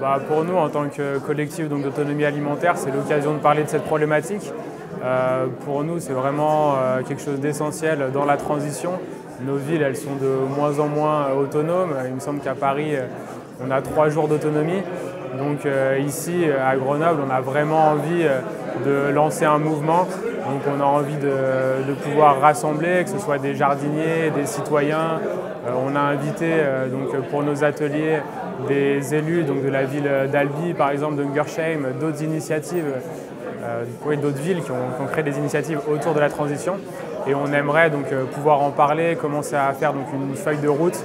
bah, Pour nous, en tant que collectif d'autonomie alimentaire, c'est l'occasion de parler de cette problématique. Euh, pour nous, c'est vraiment euh, quelque chose d'essentiel dans la transition. Nos villes, elles sont de moins en moins autonomes. Il me semble qu'à Paris, euh, on a trois jours d'autonomie. Donc ici, à Grenoble, on a vraiment envie de lancer un mouvement. Donc on a envie de, pouvoir rassembler, que ce soit des jardiniers, des citoyens. on a invité donc, pour nos ateliers des élus de la ville d'Albi, par exemple de d'autres initiatives euh, d'autres villes qui ont, créé des initiatives autour de la transition. Et on aimerait donc euh, pouvoir en parler, commencer à faire une feuille de route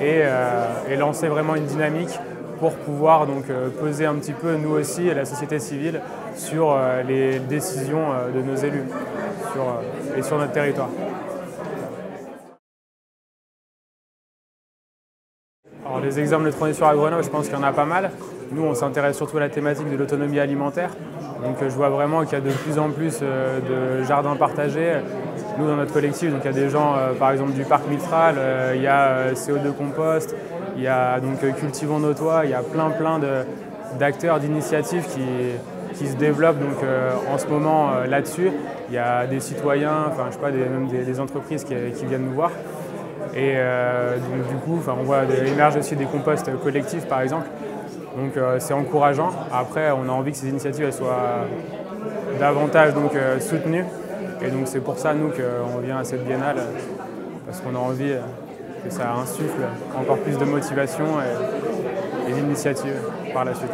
et, euh, lancer vraiment une dynamique pour pouvoir donc peser un petit peu, nous aussi, la société civile, sur les décisions de nos élus et sur notre territoire. Alors, les exemples de transition à Grenoble, je pense qu'il y en a pas mal. Nous, on s'intéresse surtout à la thématique de l'autonomie alimentaire. Donc euh, je vois vraiment qu'il y a de plus en plus euh, de jardins partagés. Nous, dans notre collectif, donc, il y a des gens, euh, par exemple, du parc Mistral, il y a CO2 Compost, il y a donc Cultivons nos toits, il y a plein plein d'acteurs, d'initiatives qui, qui se développent donc, en ce moment là-dessus. Il y a des citoyens, enfin, je sais pas, des, même des, entreprises qui, viennent nous voir. Et donc, du coup, on voit émerger aussi des composts collectifs, par exemple. Donc euh, c'est encourageant. Après, on a envie que ces initiatives soient davantage donc, euh, soutenues. Et donc c'est pour ça, nous, qu'on vient à cette biennale, parce qu'on a envie que ça insuffle encore plus de motivation et, et d'initiatives par la suite.